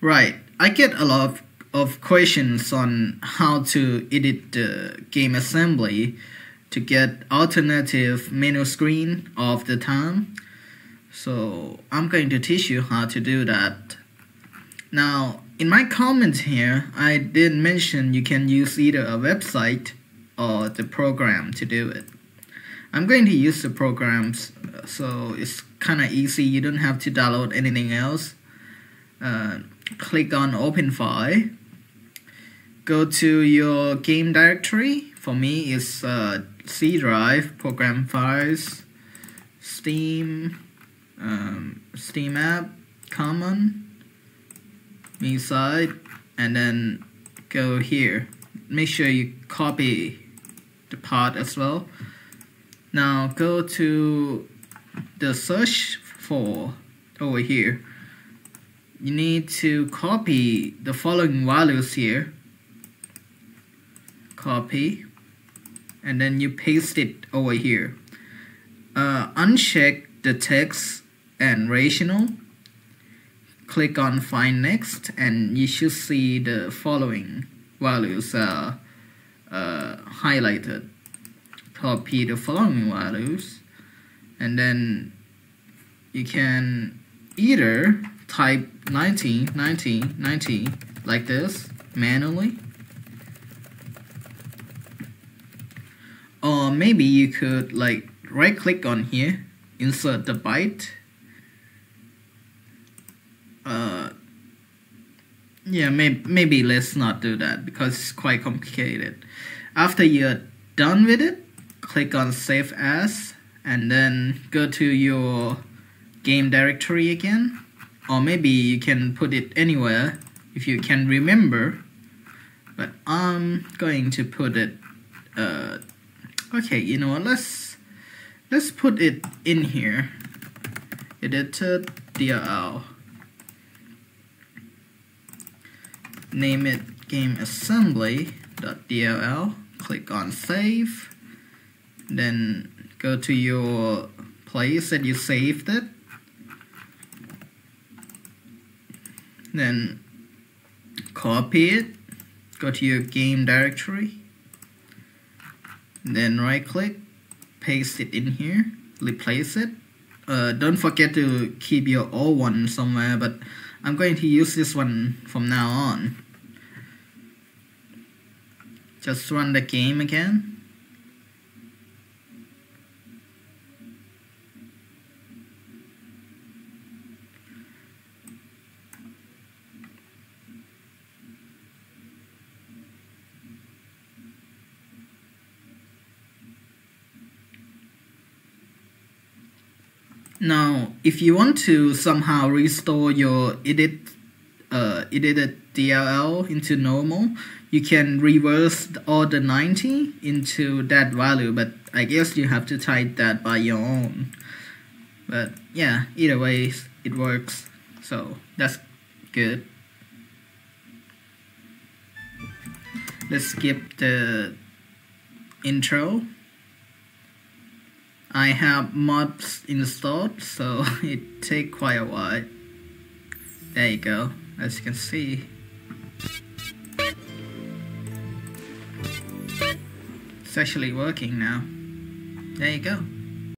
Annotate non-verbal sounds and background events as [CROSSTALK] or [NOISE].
Right. I get a lot of, of questions on how to edit the game assembly to get alternative menu screen of the time. So I'm going to teach you how to do that. Now, in my comments here, I did mention you can use either a website or the program to do it. I'm going to use the programs, so it's kind of easy. You don't have to download anything else. Uh, click on Open File. Go to your game directory. For me, it's uh, C drive, program files, Steam, um, Steam app, Common, MiSide, and then go here. Make sure you copy the part as well. Now go to the search for over here. You need to copy the following values here. Copy and then you paste it over here. Uh, uncheck the text and rational. Click on find next and you should see the following values uh, uh, highlighted copy the following values and then you can either type 19 19 19 like this manually. Or maybe you could like right click on here insert the byte. Uh, yeah maybe, maybe let's not do that because it's quite complicated. After you're done with it click on save as and then go to your game directory again or maybe you can put it anywhere if you can remember. But I'm going to put it uh, okay you know what? Let's let's put it in here. Editor DLL name it game assembly.dll click on save. Then go to your place that you saved it then copy it go to your game directory then right click paste it in here replace it. Uh, don't forget to keep your old one somewhere but I'm going to use this one from now on. Just run the game again Now, if you want to somehow restore your edit uh, edited DLL into normal, you can reverse all the 90 into that value, but I guess you have to type that by your own. But yeah, either way, it works, so that's good. Let's skip the intro. I have mods installed so [LAUGHS] it take quite a while. There you go as you can see. It's actually working now. There you go